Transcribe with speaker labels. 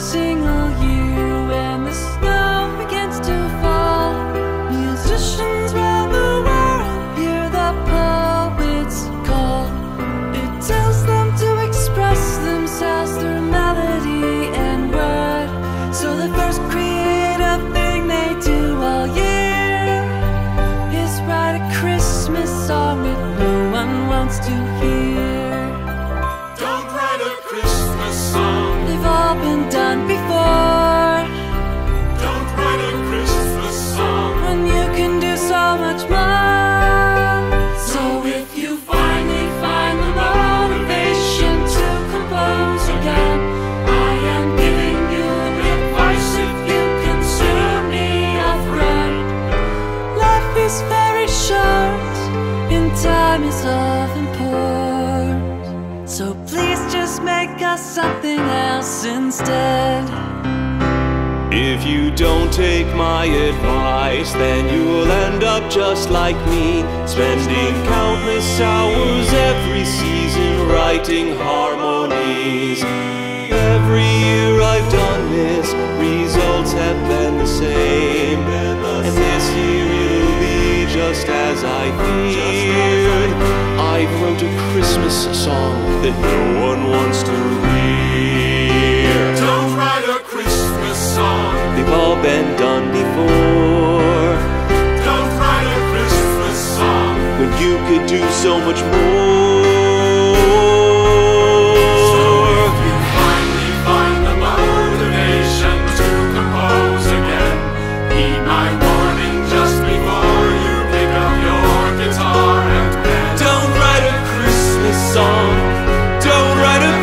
Speaker 1: single year when the snow begins to
Speaker 2: fall. Musicians around the world
Speaker 1: hear the poets call. It
Speaker 2: tells them to express themselves
Speaker 1: through melody and word. So the first creative thing they do all year is write a Christmas song that no one wants to hear. Time is of import. So please just make us something else instead.
Speaker 3: If you don't take my advice, then you'll end up just like me, spending countless hours every season writing harmonies. Every year I've done this, results have been the same, and this year it'll be just as I feared. I wrote a Christmas song that no one wants to hear.
Speaker 2: Don't write a Christmas song.
Speaker 3: They've all been done before.
Speaker 2: Don't write a Christmas song.
Speaker 3: When you could do so much more. right